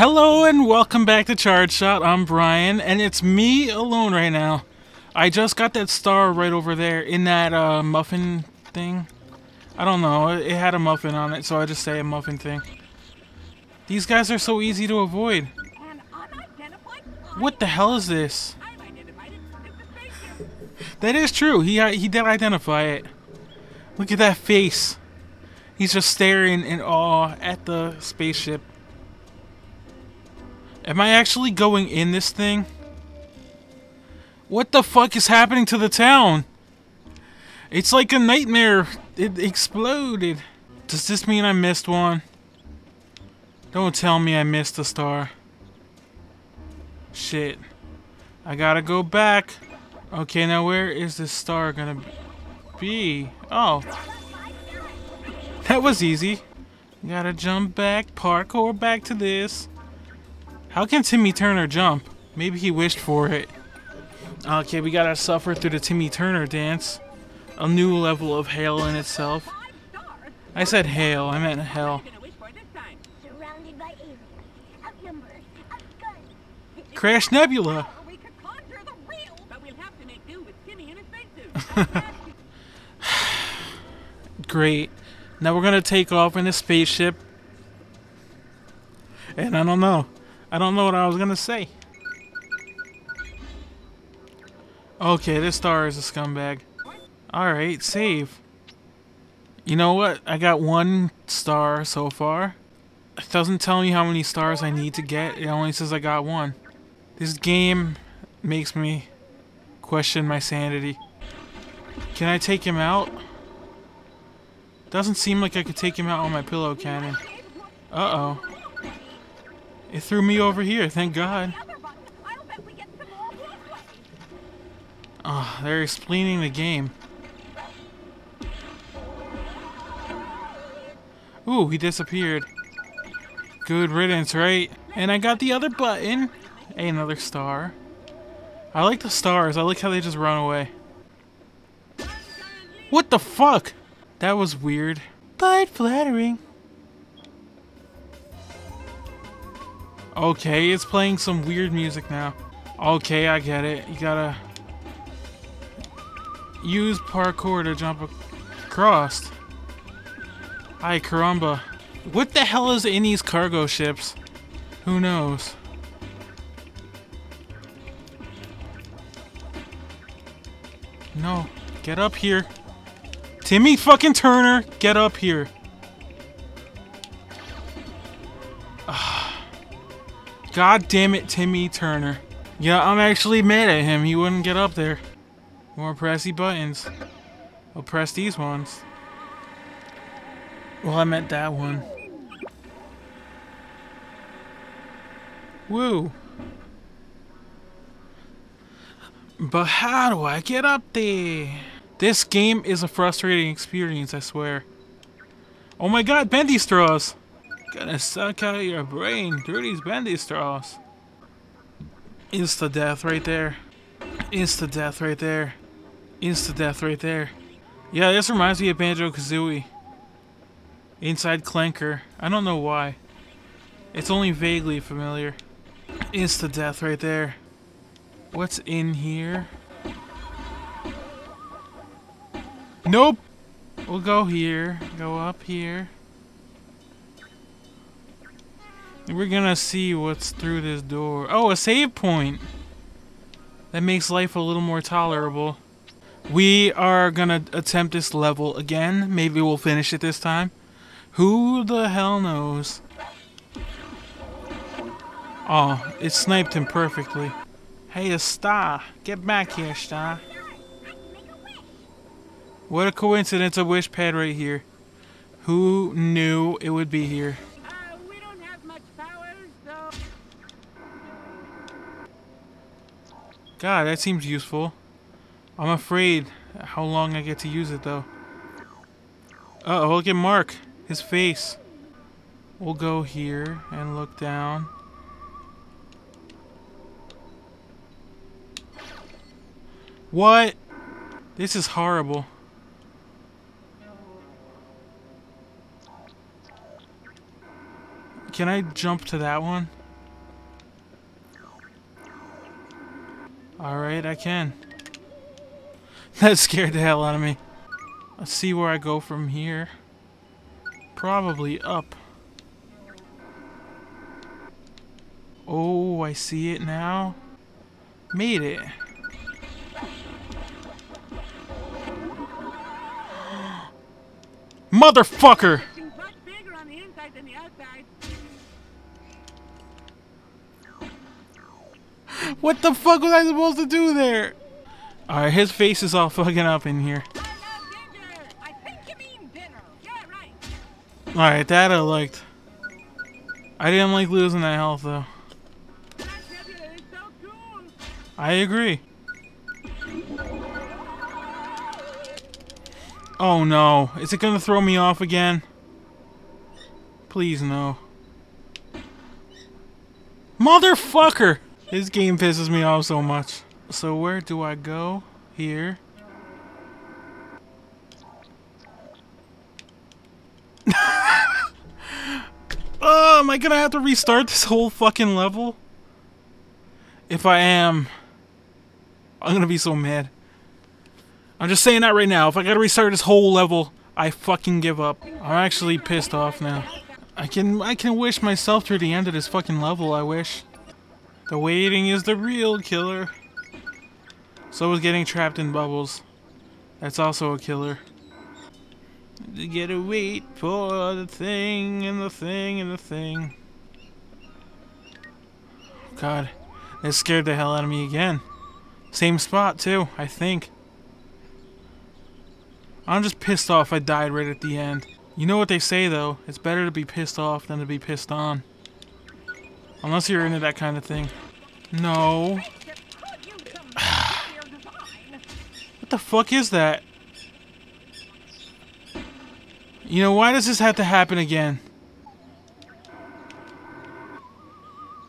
Hello and welcome back to Charge Shot. I'm Brian, and it's me alone right now. I just got that star right over there in that uh, muffin thing. I don't know, it had a muffin on it, so I just say a muffin thing. These guys are so easy to avoid. What the hell is this? That is true. He uh, he did identify it. Look at that face. He's just staring in awe at the spaceship. Am I actually going in this thing? What the fuck is happening to the town? It's like a nightmare. It exploded. Does this mean I missed one? Don't tell me I missed a star. Shit. I gotta go back. Okay, now where is this star gonna be? Oh. That was easy. Gotta jump back, parkour back to this. How can Timmy Turner jump? Maybe he wished for it. Okay, we gotta suffer through the Timmy Turner dance. A new level of hell in itself. I said hail, I meant hell. Crash Nebula! Great. Now we're gonna take off in a spaceship. And I don't know. I don't know what I was gonna say. Okay, this star is a scumbag. Alright, save. You know what? I got one star so far. It doesn't tell me how many stars I need to get. It only says I got one. This game makes me question my sanity. Can I take him out? Doesn't seem like I could take him out on my pillow cannon. Uh-oh. It threw me over here, thank God. Oh, they're explaining the game. Ooh, he disappeared. Good riddance, right? And I got the other button. Hey, another star. I like the stars. I like how they just run away. What the fuck? That was weird. But flattering. Okay, it's playing some weird music now. Okay, I get it. You gotta use parkour to jump across. Hi, caramba. What the hell is in these cargo ships? Who knows? No, get up here. Timmy fucking Turner, get up here. God damn it, Timmy Turner. Yeah, I'm actually mad at him. He wouldn't get up there. More pressy buttons. I'll press these ones. Well, I meant that one. Woo. But how do I get up there? This game is a frustrating experience, I swear. Oh my god, bendy straws! Gonna suck out your brain through these bendy straws. Insta death right there. Insta death right there. Insta death right there. Yeah, this reminds me of Banjo Kazooie. Inside Clanker. I don't know why. It's only vaguely familiar. Insta death right there. What's in here? Nope! We'll go here. Go up here. We're gonna see what's through this door. Oh, a save point! That makes life a little more tolerable. We are gonna attempt this level again. Maybe we'll finish it this time. Who the hell knows? Oh, it sniped him perfectly. Hey, a star. Get back here, star. What a coincidence, a wish pad right here. Who knew it would be here? God, that seems useful. I'm afraid how long I get to use it, though. Uh oh look at Mark. His face. We'll go here and look down. What? This is horrible. Can I jump to that one? Alright, I can. That scared the hell out of me. Let's see where I go from here. Probably up. Oh, I see it now. Made it. Motherfucker! It's much bigger on the inside than the outside. What the fuck was I supposed to do there? Alright, his face is all fucking up in here. Alright, that I liked. I didn't like losing that health though. I agree. Oh no. Is it gonna throw me off again? Please no. Motherfucker! This game pisses me off so much. So where do I go? Here. oh, am I gonna have to restart this whole fucking level? If I am, I'm gonna be so mad. I'm just saying that right now. If I gotta restart this whole level, I fucking give up. I'm actually pissed off now. I can I can wish myself through the end of this fucking level, I wish. The waiting is the real killer. So is getting trapped in bubbles. That's also a killer. You gotta wait for the thing and the thing and the thing. God, that scared the hell out of me again. Same spot too, I think. I'm just pissed off I died right at the end. You know what they say though, it's better to be pissed off than to be pissed on. Unless you're into that kind of thing. No. What the fuck is that? You know, why does this have to happen again?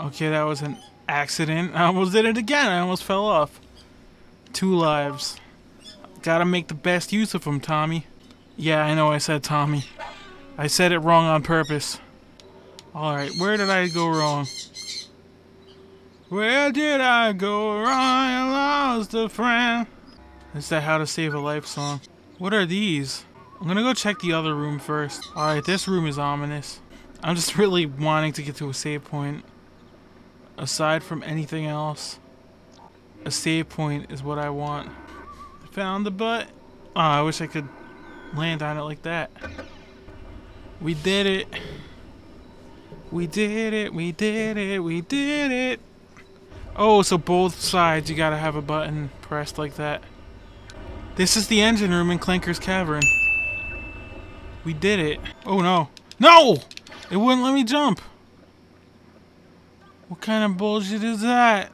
Okay, that was an accident. I almost did it again. I almost fell off. Two lives. Gotta make the best use of them, Tommy. Yeah, I know I said Tommy. I said it wrong on purpose. Alright, where did I go wrong? Where did I go wrong? I lost a friend. Is that How to Save a Life song? What are these? I'm gonna go check the other room first. Alright, this room is ominous. I'm just really wanting to get to a save point. Aside from anything else, a save point is what I want. I found the butt. Oh, I wish I could land on it like that. We did it. We did it. We did it. We did it. Oh, so both sides you gotta have a button pressed like that. This is the engine room in Clanker's Cavern. We did it. Oh no. No! It wouldn't let me jump. What kind of bullshit is that?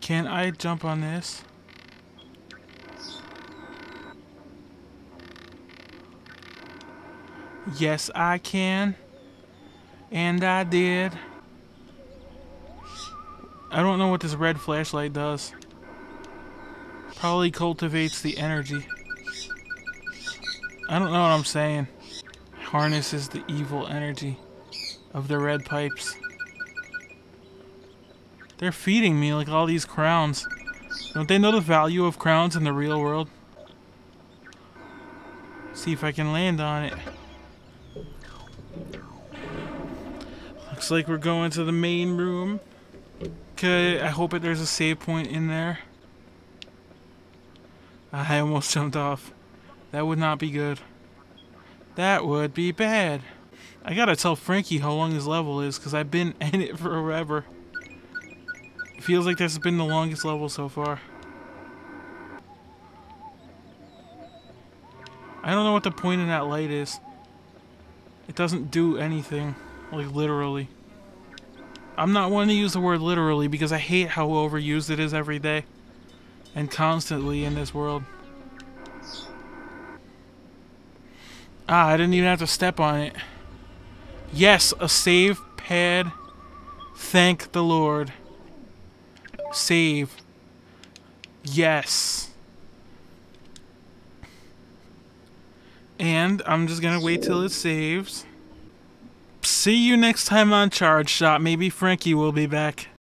Can I jump on this? Yes, I can. And I did. I don't know what this red flashlight does. Probably cultivates the energy. I don't know what I'm saying. Harnesses the evil energy of the red pipes. They're feeding me like all these crowns. Don't they know the value of crowns in the real world? See if I can land on it. Looks like we're going to the main room. Okay, I hope that there's a save point in there. I almost jumped off. That would not be good. That would be bad. I gotta tell Frankie how long this level is, because I've been in it forever. Feels like this has been the longest level so far. I don't know what the point in that light is. It doesn't do anything, like literally. I'm not one to use the word literally because I hate how overused it is every day and constantly in this world. Ah, I didn't even have to step on it. Yes, a save pad. Thank the Lord. Save. Yes. And I'm just gonna wait till it saves. See you next time on Charge Shot. Maybe Frankie will be back.